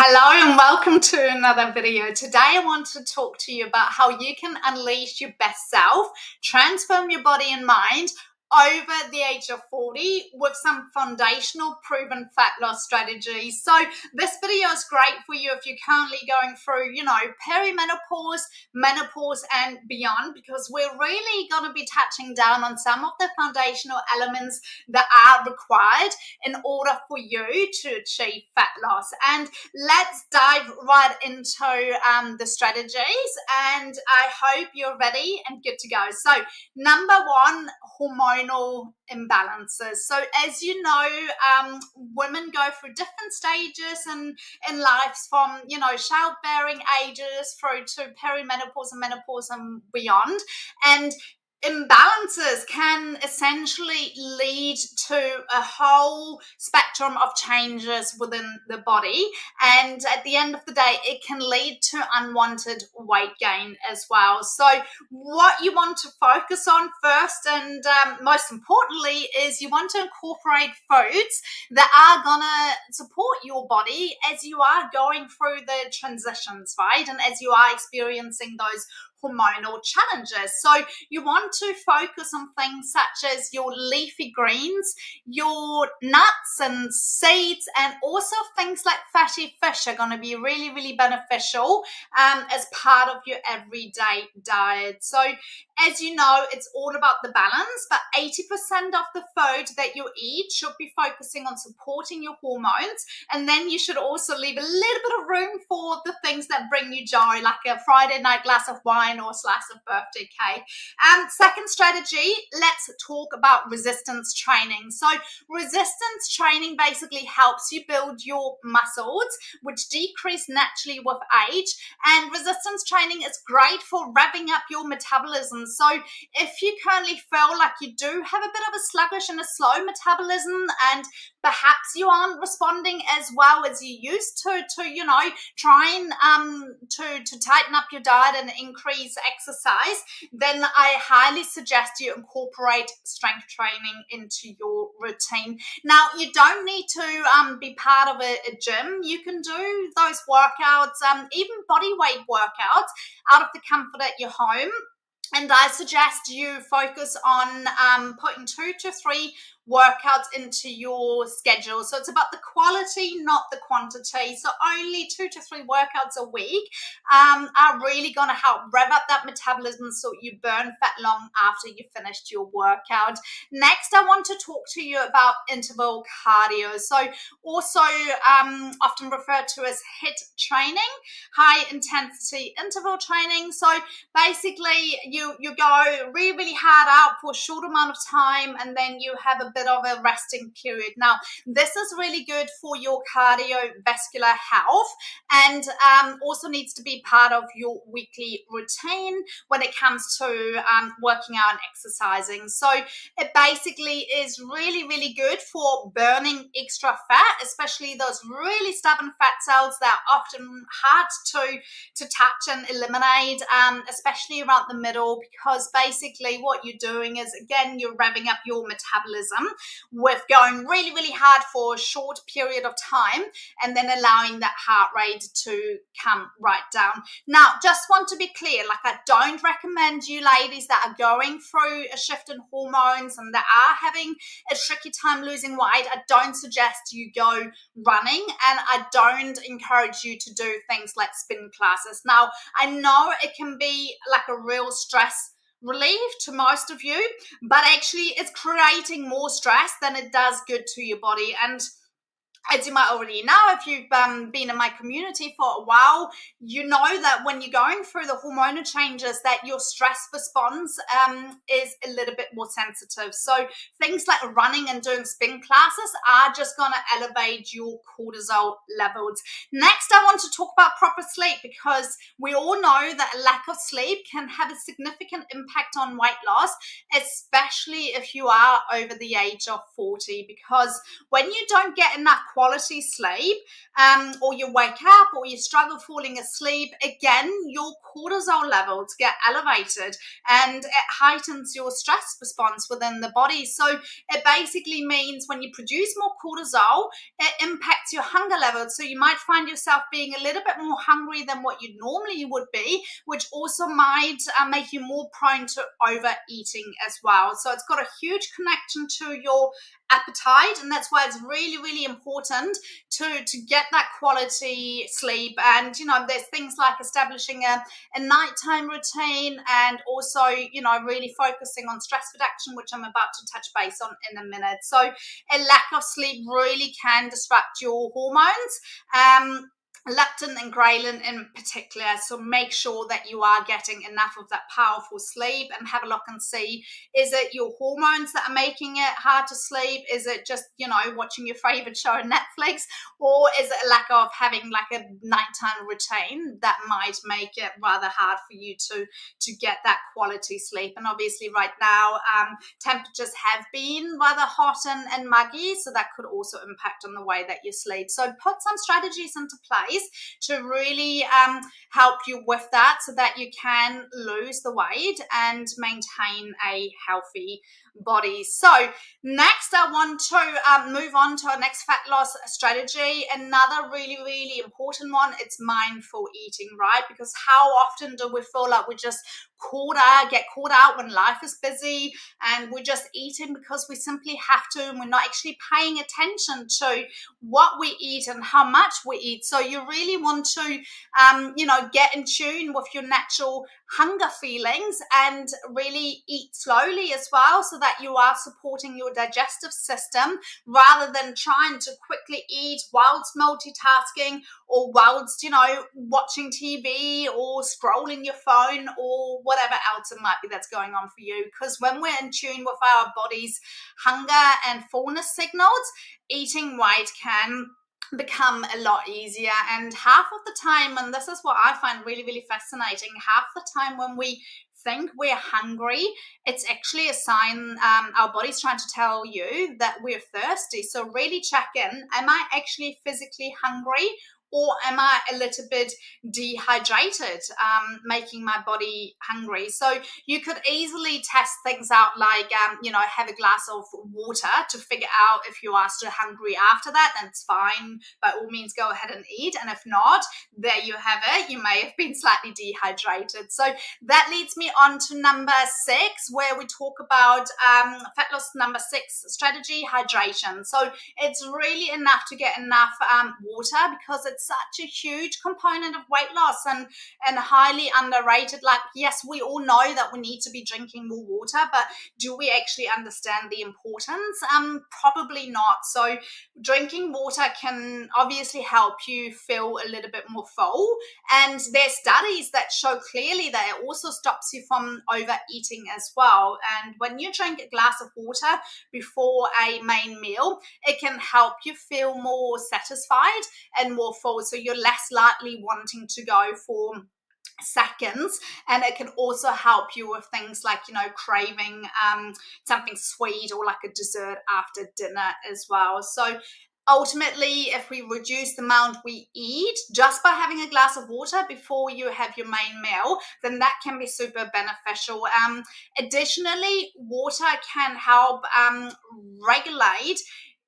Hello and welcome to another video. Today I want to talk to you about how you can unleash your best self, transform your body and mind over the age of 40 with some foundational proven fat loss strategies. So this video is great for you if you're currently going through, you know, perimenopause, menopause and beyond because we're really going to be touching down on some of the foundational elements that are required in order for you to achieve fat loss. And let's dive right into um, the strategies and I hope you're ready and good to go. So number one, hormone hormonal imbalances. So, as you know, um, women go through different stages in, in lives from, you know, childbearing ages through to perimenopause and menopause and beyond. And imbalances can essentially lead to a whole spectrum of changes within the body. And at the end of the day it can lead to unwanted weight gain as well. So what you want to focus on first and um, most importantly is you want to incorporate foods that are gonna support your body as you are going through the transitions right? And as you are experiencing those hormonal challenges. So you want to focus on things such as your leafy greens, your nuts and seeds, and also things like fatty fish are going to be really, really beneficial um, as part of your everyday diet. So as you know, it's all about the balance, but 80% of the food that you eat should be focusing on supporting your hormones. And then you should also leave a little bit of room for the things that bring you joy, like a Friday night glass of wine or slice of birthday cake. Um, second strategy, let's talk about resistance training. So resistance training basically helps you build your muscles, which decrease naturally with age. And resistance training is great for revving up your metabolism so if you currently feel like you do have a bit of a sluggish and a slow metabolism and perhaps you aren't responding as well as you used to to you know trying um to to tighten up your diet and increase exercise then i highly suggest you incorporate strength training into your routine. Now you don't need to um, be part of a, a gym. You can do those workouts um, even body weight workouts out of the comfort at your home. And I suggest you focus on um, putting two to three workouts into your schedule. So it's about the quality, not the quantity. So only two to three workouts a week um, are really going to help rev up that metabolism so you burn fat long after you finished your workout. Next, I want to talk to you about interval cardio. So also um, often referred to as HIIT training, high intensity interval training. So basically you, you go really, really hard out for a short amount of time and then you have a bit of a resting period. Now, this is really good for your cardiovascular health and um, also needs to be part of your weekly routine when it comes to um, working out and exercising. So it basically is really, really good for burning extra fat, especially those really stubborn fat cells that are often hard to, to touch and eliminate, um, especially around the middle, because basically what you're doing is, again, you're revving up your metabolism with going really, really hard for a short period of time and then allowing that heart rate to come right down. Now, just want to be clear, like I don't recommend you ladies that are going through a shift in hormones and that are having a tricky time losing weight, I don't suggest you go running and I don't encourage you to do things like spin classes. Now, I know it can be like a real stress relief to most of you, but actually it's creating more stress than it does good to your body. And as you might already know, if you've um, been in my community for a while, you know that when you're going through the hormonal changes, that your stress response um, is a little bit more sensitive. So things like running and doing spin classes are just going to elevate your cortisol levels. Next, I want to talk about proper sleep because we all know that a lack of sleep can have a significant impact on weight loss, especially if you are over the age of 40. Because when you don't get enough quality sleep, um, or you wake up or you struggle falling asleep, again, your cortisol levels get elevated and it heightens your stress response within the body. So it basically means when you produce more cortisol, it impacts your hunger levels. So you might find yourself being a little bit more hungry than what you normally would be, which also might uh, make you more prone to overeating as well. So it's got a huge connection to your appetite and that's why it's really really important to to get that quality sleep. And you know there's things like establishing a, a nighttime routine and also you know really focusing on stress reduction which i'm about to touch base on in a minute. So a lack of sleep really can disrupt your hormones. Um leptin and ghrelin in particular. So make sure that you are getting enough of that powerful sleep and have a look and see is it your hormones that are making it hard to sleep? Is it just, you know, watching your favorite show on Netflix? Or is it a lack of having like a nighttime routine that might make it rather hard for you to to get that quality sleep? And obviously right now um, temperatures have been rather hot and, and muggy, so that could also impact on the way that you sleep. So put some strategies into place to really um, help you with that so that you can lose the weight and maintain a healthy body. So next I want to um, move on to our next fat loss strategy. Another really, really important one, it's mindful eating, right? Because how often do we feel like we just caught out, get caught out when life is busy and we're just eating because we simply have to and we're not actually paying attention to what we eat and how much we eat. So you really want to, um, you know, get in tune with your natural hunger feelings and really eat slowly as well so that you are supporting your digestive system rather than trying to quickly eat whilst multitasking or whilst, you know, watching TV or scrolling your phone or whatever else it might be that's going on for you. Because when we're in tune with our body's hunger and fullness signals, eating right can become a lot easier and half of the time and this is what i find really really fascinating half the time when we think we're hungry. It's actually a sign um, our body's trying to tell you that we're thirsty. So really check in. Am i actually physically hungry or am I a little bit dehydrated, um, making my body hungry? So you could easily test things out, like um, you know, have a glass of water to figure out if you are still hungry after that. Then it's fine. By all means, go ahead and eat. And if not, there you have it. You may have been slightly dehydrated. So that leads me on to number six, where we talk about um, fat loss. Number six strategy: hydration. So it's really enough to get enough um, water because it's it's such a huge component of weight loss and and highly underrated. Like yes we all know that we need to be drinking more water but do we actually understand the importance? Um probably not. So drinking water can obviously help you feel a little bit more full. And there's studies that show clearly that it also stops you from overeating as well. And when you drink a glass of water before a main meal it can help you feel more satisfied and more full so you're less likely wanting to go for seconds. And it can also help you with things like you know craving um, something sweet or like a dessert after dinner as well. So ultimately if we reduce the amount we eat just by having a glass of water before you have your main meal then that can be super beneficial. Um, additionally water can help um, regulate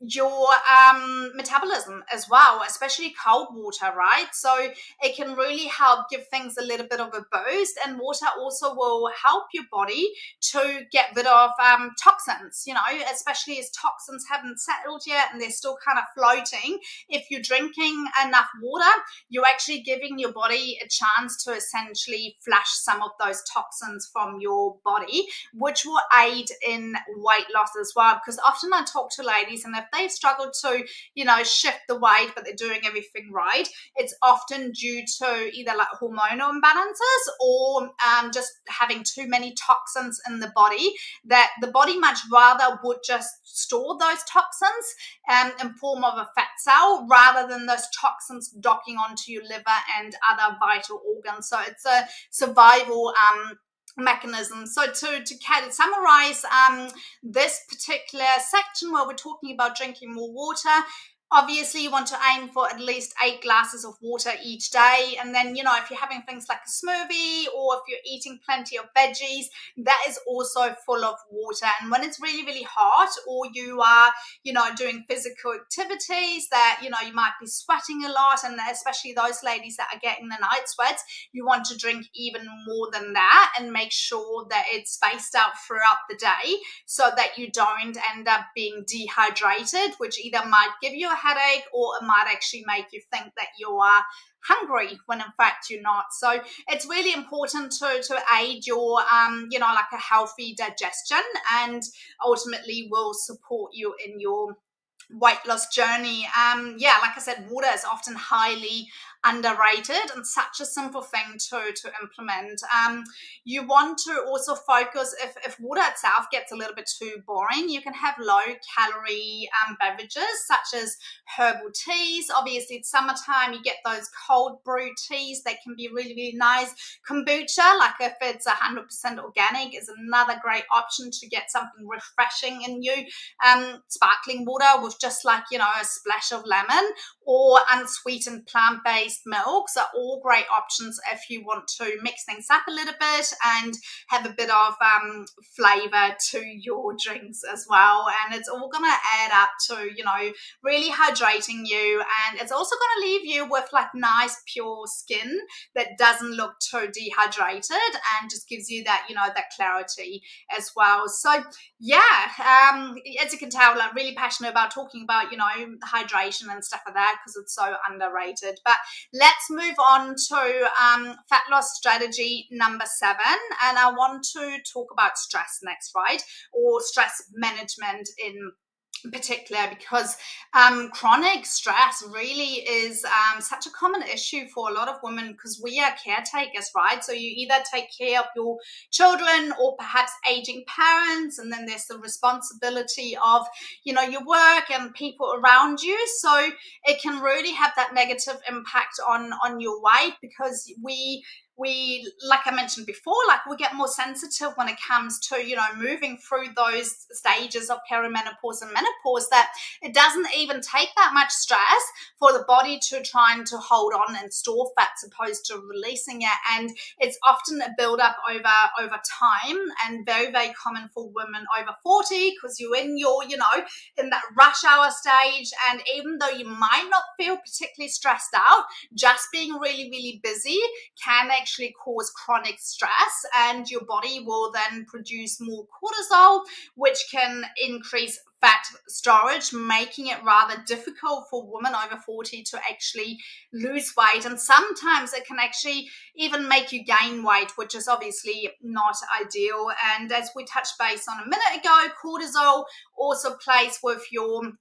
your um, metabolism as well, especially cold water, right? So it can really help give things a little bit of a boost. And water also will help your body to get rid of um, toxins, you know, especially as toxins haven't settled yet and they're still kind of floating. If you're drinking enough water, you're actually giving your body a chance to essentially flush some of those toxins from your body, which will aid in weight loss as well. Because often I talk to ladies and if they've struggled to, you know, shift the weight, but they're doing everything right, it's often due to either like hormonal imbalances or um, just having too many toxins in the body that the body much rather would just store those toxins um, in form of a fat cell rather than those toxins docking onto your liver and other vital organs. So it's a survival um, mechanism. So to, to summarize um, this particular section where we're talking about drinking more water, obviously you want to aim for at least eight glasses of water each day. And then you know if you're having things like a smoothie or if you're eating plenty of veggies that is also full of water. And when it's really really hot or you are you know doing physical activities that you know you might be sweating a lot and especially those ladies that are getting the night sweats you want to drink even more than that and make sure that it's spaced out throughout the day so that you don't end up being dehydrated which either might give you a headache or it might actually make you think that you are hungry when in fact you're not. So it's really important to to aid your um you know like a healthy digestion and ultimately will support you in your weight loss journey. Um yeah like i said water is often highly underrated and such a simple thing to, to implement. Um, you want to also focus, if, if water itself gets a little bit too boring, you can have low calorie um, beverages such as herbal teas. Obviously, it's summertime, you get those cold brew teas. They can be really, really nice. Kombucha, like if it's 100% organic, is another great option to get something refreshing in you. Um, sparkling water with just like, you know, a splash of lemon or unsweetened plant based milks are all great options if you want to mix things up a little bit and have a bit of um, flavor to your drinks as well. And it's all going to add up to, you know, really hydrating you. And it's also going to leave you with like nice, pure skin that doesn't look too dehydrated and just gives you that, you know, that clarity as well. So, yeah, um, as you can tell, I'm really passionate about talking about, you know, hydration and stuff like that because it's so underrated. But let's move on to um, fat loss strategy number seven. And I want to talk about stress next, right? Or stress management in particular because um, chronic stress really is um, such a common issue for a lot of women because we are caretakers, right? So you either take care of your children or perhaps aging parents, and then there's the responsibility of, you know, your work and people around you. So it can really have that negative impact on on your weight because we we like i mentioned before like we get more sensitive when it comes to you know moving through those stages of perimenopause and menopause that it doesn't even take that much stress for the body to try and to hold on and store fat opposed to releasing it. And it's often a build up over over time and very very common for women over 40 because you're in your you know in that rush hour stage. And even though you might not feel particularly stressed out just being really really busy can actually actually cause chronic stress, and your body will then produce more cortisol, which can increase fat storage, making it rather difficult for women over 40 to actually lose weight. And sometimes it can actually even make you gain weight, which is obviously not ideal. And as we touched base on a minute ago, cortisol also plays with your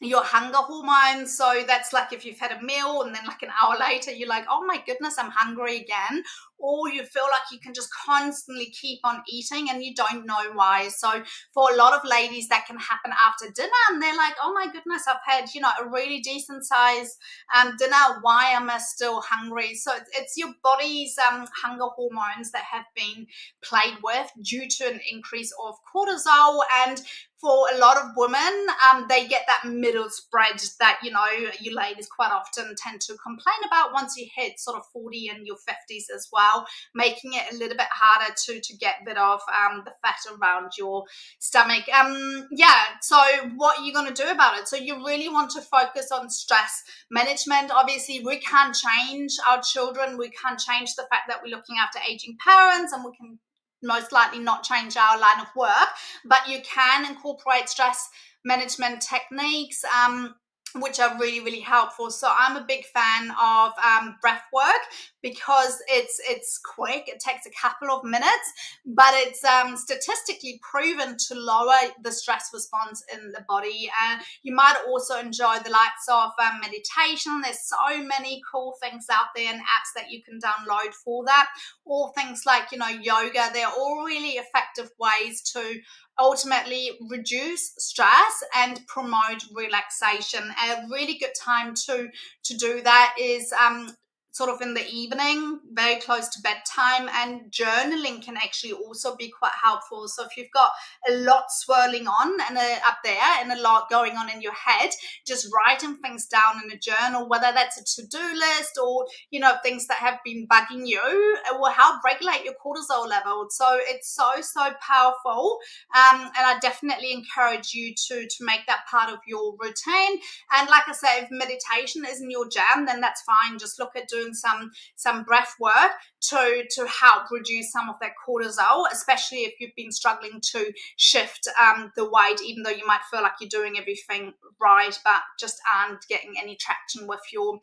your hunger hormones. So that's like if you've had a meal and then like an hour later, you're like, oh my goodness, I'm hungry again or you feel like you can just constantly keep on eating and you don't know why. So for a lot of ladies, that can happen after dinner, and they're like, "Oh my goodness, I've had you know a really decent size um, dinner. Why am I still hungry?" So it's, your body's um, hunger hormones that have been played with due to an increase of cortisol and for a lot of women, um, they get that middle spread that, you know, you ladies quite often tend to complain about once you hit sort of 40 and your 50s as well well, making it a little bit harder to to get rid of um, the fat around your stomach. Um, yeah. So what are you going to do about it? So you really want to focus on stress management. Obviously, we can't change our children. We can't change the fact that we're looking after aging parents, and we can most likely not change our line of work, but you can incorporate stress management techniques. Um, which are really really helpful. So i'm a big fan of um, breath work because it's it's quick it takes a couple of minutes but it's um, statistically proven to lower the stress response in the body. And you might also enjoy the likes of um, meditation. There's so many cool things out there and apps that you can download for that. Or things like you know yoga they're all really effective ways to ultimately reduce stress and promote relaxation. A really good time to to do that is um, sort of in the evening, very close to bedtime. And journaling can actually also be quite helpful. So if you've got a lot swirling on and a, up there and a lot going on in your head, just writing things down in a journal, whether that's a to-do list or you know things that have been bugging you, it will help regulate your cortisol level. So it's so so powerful, um, and I definitely encourage you to to make that part of your routine. And like I say, if meditation isn't your jam, then that's fine. Just look at doing some some breath work to to help reduce some of that cortisol, especially if you've been struggling to shift um, the weight, even though you might feel like you're doing everything right, but just aren't getting any traction with your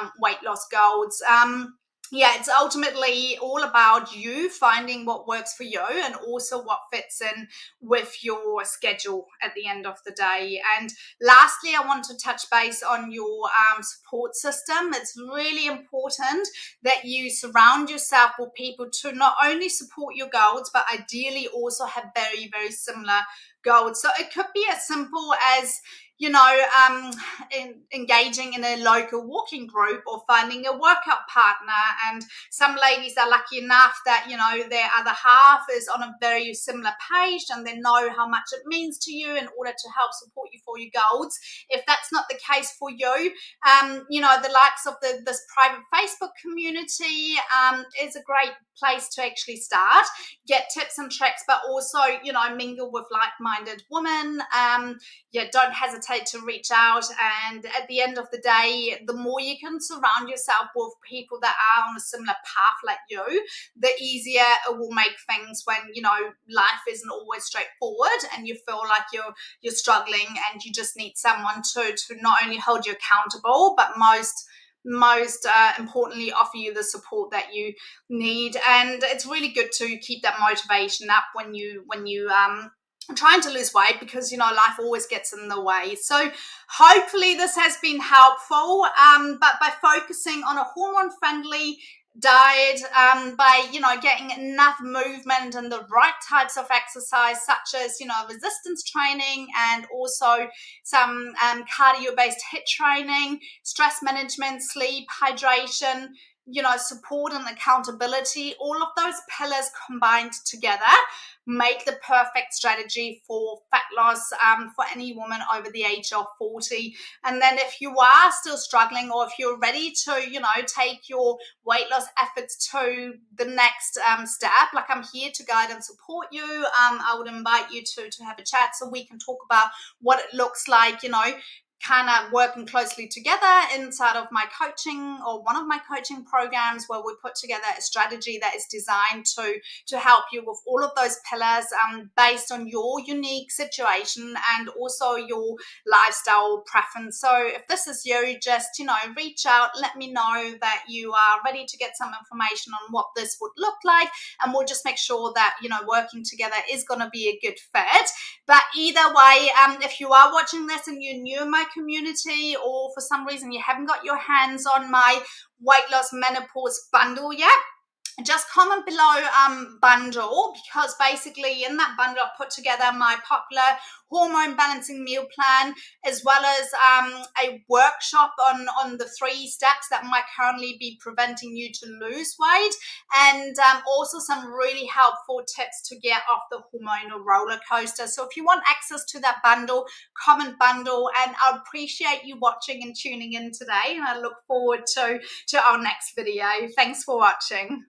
um, weight loss goals. Um, yeah, it's ultimately all about you finding what works for you and also what fits in with your schedule at the end of the day. And lastly, I want to touch base on your um, support system. It's really important that you surround yourself with people to not only support your goals, but ideally also have very, very similar goals. So it could be as simple as you know, um, in, engaging in a local walking group or finding a workout partner. And some ladies are lucky enough that, you know, their other half is on a very similar page and they know how much it means to you in order to help support you for your goals. If that's not the case for you, um, you know, the likes of the, this private Facebook community um, is a great place to actually start, get tips and tricks, but also, you know, mingle with like-minded women. Um, yeah, don't hesitate to reach out. And at the end of the day, the more you can surround yourself with people that are on a similar path like you, the easier it will make things when, you know, life isn't always straightforward and you feel like you're you're struggling and you just need someone to to not only hold you accountable, but most most uh, importantly offer you the support that you need and it's really good to keep that motivation up when you when you um trying to lose weight because you know life always gets in the way. So hopefully this has been helpful um, but by focusing on a hormone friendly diet um, by you know getting enough movement and the right types of exercise such as you know resistance training and also some um, cardio based HIIT training stress management sleep hydration you know support and accountability all of those pillars combined together make the perfect strategy for fat loss um, for any woman over the age of 40. And then if you are still struggling or if you're ready to, you know, take your weight loss efforts to the next um, step, like I'm here to guide and support you, um, I would invite you to, to have a chat so we can talk about what it looks like, you know, kind of working closely together inside of my coaching or one of my coaching programs where we put together a strategy that is designed to to help you with all of those pillars um, based on your unique situation and also your lifestyle preference. So if this is you just you know reach out let me know that you are ready to get some information on what this would look like and we'll just make sure that you know working together is going to be a good fit. But either way um, if you are watching this and you're new in my community or for some reason you haven't got your hands on my weight loss menopause bundle yet, just comment below um, bundle because basically in that bundle I've put together my popular hormone balancing meal plan as well as um, a workshop on on the three steps that might currently be preventing you to lose weight and um, also some really helpful tips to get off the hormonal roller coaster. So if you want access to that bundle comment bundle and I appreciate you watching and tuning in today and I look forward to to our next video. Thanks for watching